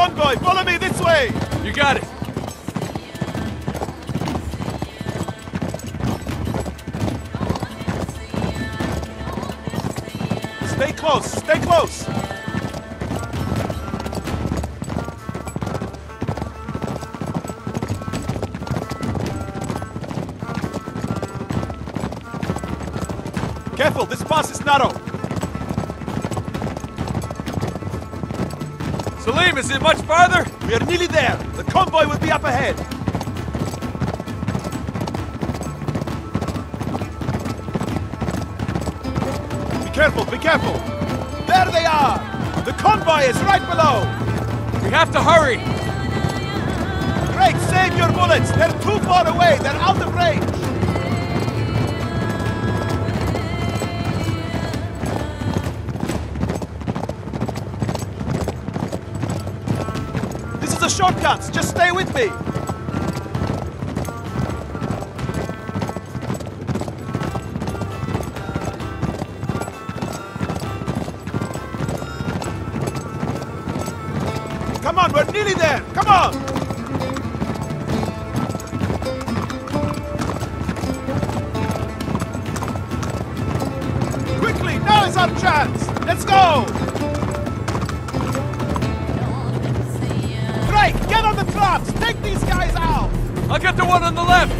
convoy! Follow me this way! You got it. Stay close, stay close! Careful, this pass is narrow. Salim, is it much farther? We are nearly there. The convoy will be up ahead. Be careful, be careful. There they are. The convoy is right below. We have to hurry. Drake, save your bullets. They're too far away. They're out of range. This is a shortcut. Just stay with me. Come on, we're nearly there. Come on. Quickly, now is our chance. Let's go. Traps. Take these guys out. I'll get the one on the left.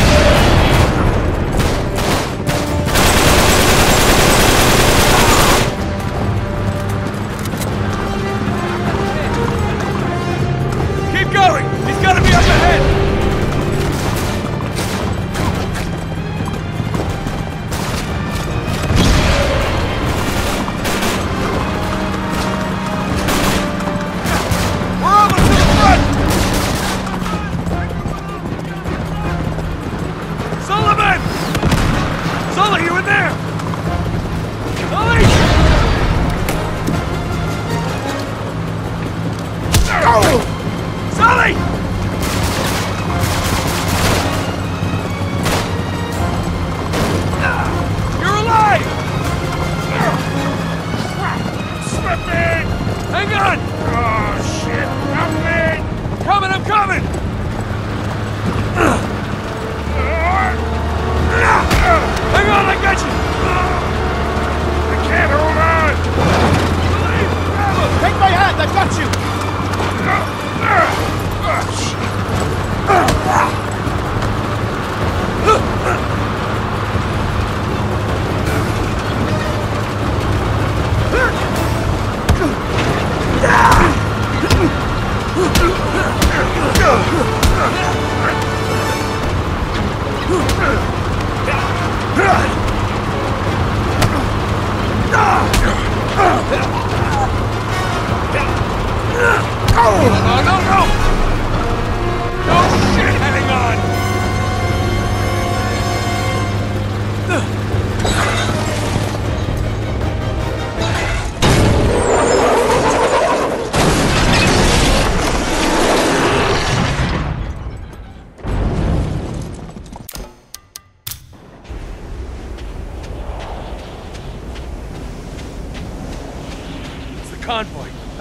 Sully!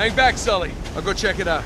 Hang back, Sully. I'll go check it out.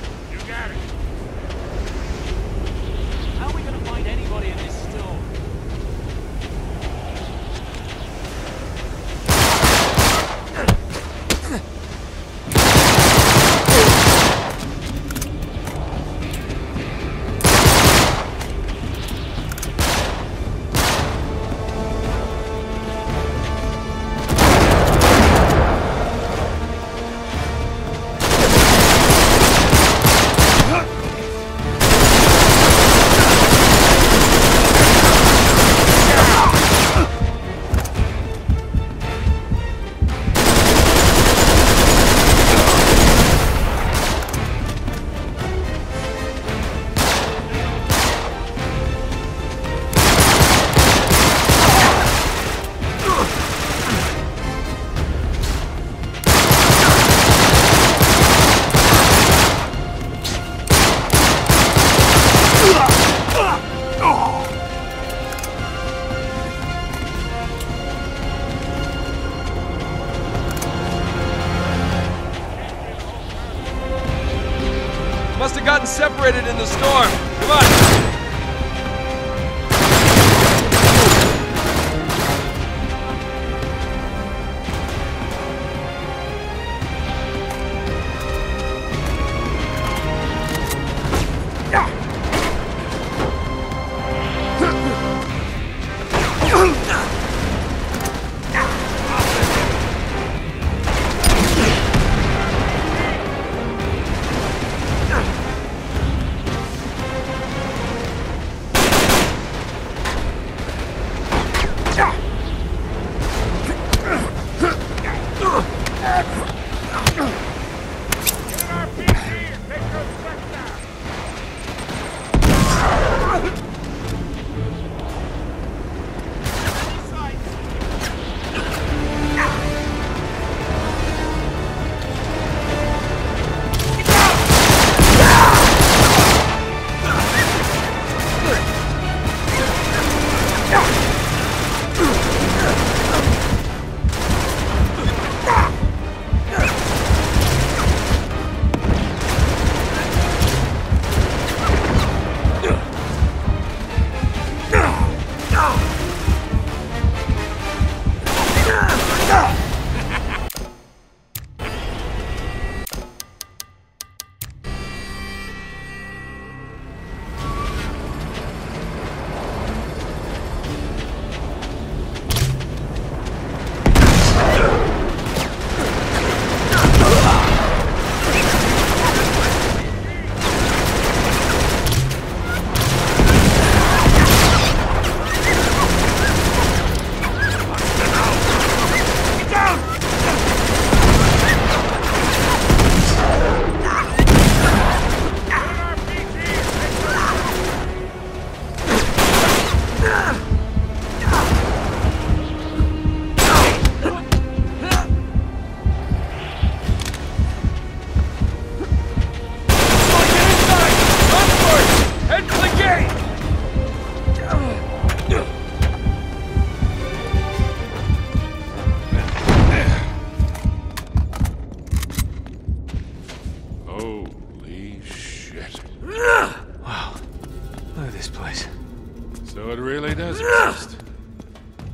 It really does exist.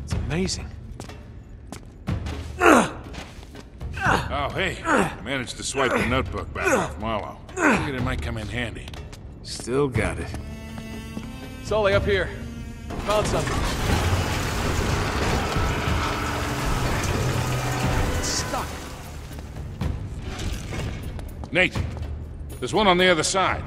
It's amazing. Oh, hey. Managed to swipe the notebook back off Marlowe. Figured it might come in handy. Still got it. Sully, up here. Found something. It's stuck. Nate, there's one on the other side.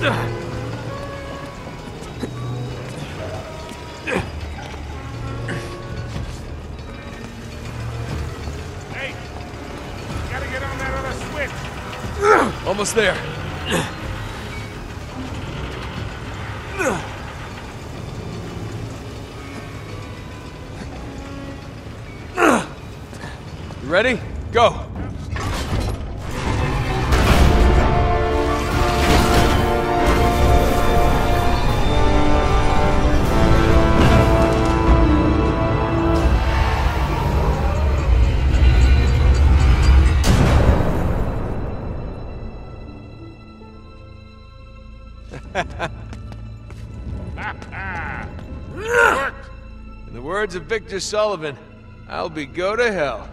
Nate, gotta get on that other switch. Almost there. You ready? Go. In the words of Victor Sullivan, I'll be go to hell.